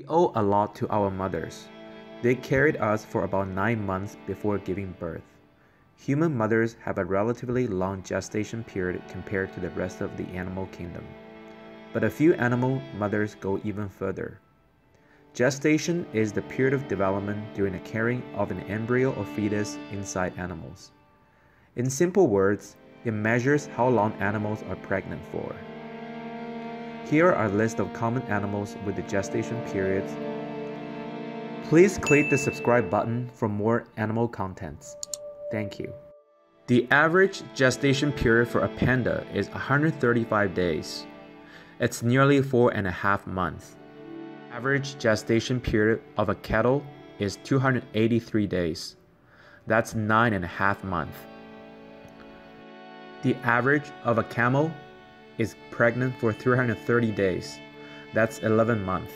We owe a lot to our mothers. They carried us for about 9 months before giving birth. Human mothers have a relatively long gestation period compared to the rest of the animal kingdom. But a few animal mothers go even further. Gestation is the period of development during the carrying of an embryo or fetus inside animals. In simple words, it measures how long animals are pregnant for. Here are a list of common animals with the gestation periods. Please click the subscribe button for more animal contents. Thank you. The average gestation period for a panda is 135 days. It's nearly four and a half months. Average gestation period of a cattle is 283 days. That's nine and a half months. The average of a camel is pregnant for 330 days. That's 11 months.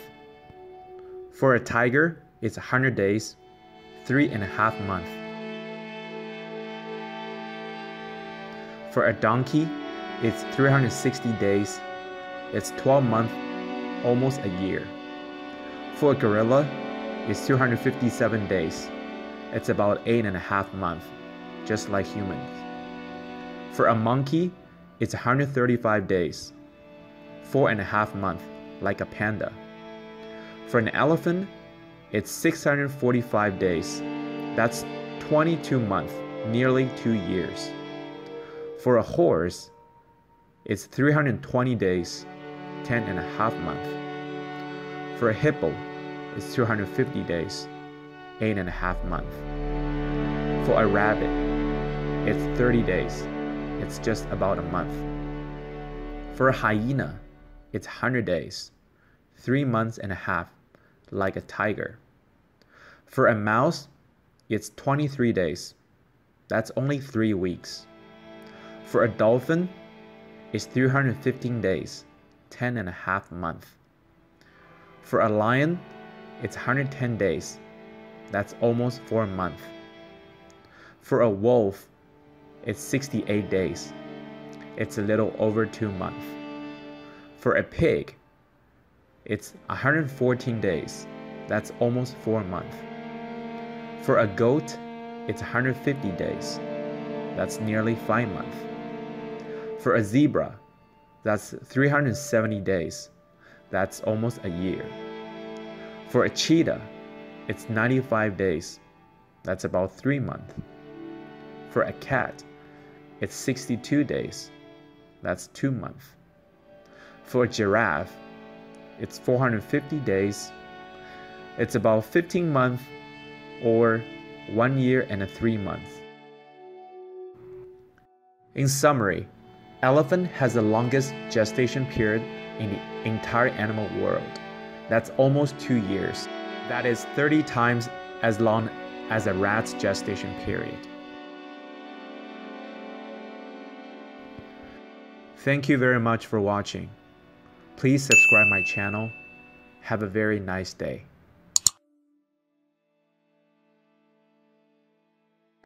For a tiger, it's 100 days, three and a half months. For a donkey, it's 360 days, it's 12 months, almost a year. For a gorilla, it's 257 days, it's about eight and a half months, just like humans. For a monkey, it's 135 days, four and a half months, like a panda. For an elephant, it's 645 days. That's 22 months, nearly two years. For a horse, it's 320 days, 10 and a half months. For a hippo, it's 250 days, eight and a half months. For a rabbit, it's 30 days, it's just about a month. For a hyena, it's 100 days, 3 months and a half, like a tiger. For a mouse, it's 23 days. That's only 3 weeks. For a dolphin, it's 315 days, 10 and a half months. For a lion, it's 110 days. That's almost 4 months. For a wolf, it's 68 days. It's a little over two months. For a pig, it's 114 days. That's almost four months. For a goat, it's 150 days. That's nearly five months. For a zebra, that's 370 days. That's almost a year. For a cheetah, it's 95 days. That's about three months. For a cat, it's 62 days. That's two months. For a giraffe, it's 450 days. It's about 15 months or one year and a three months. In summary, elephant has the longest gestation period in the entire animal world. That's almost two years. That is 30 times as long as a rat's gestation period. Thank you very much for watching. Please subscribe my channel. Have a very nice day.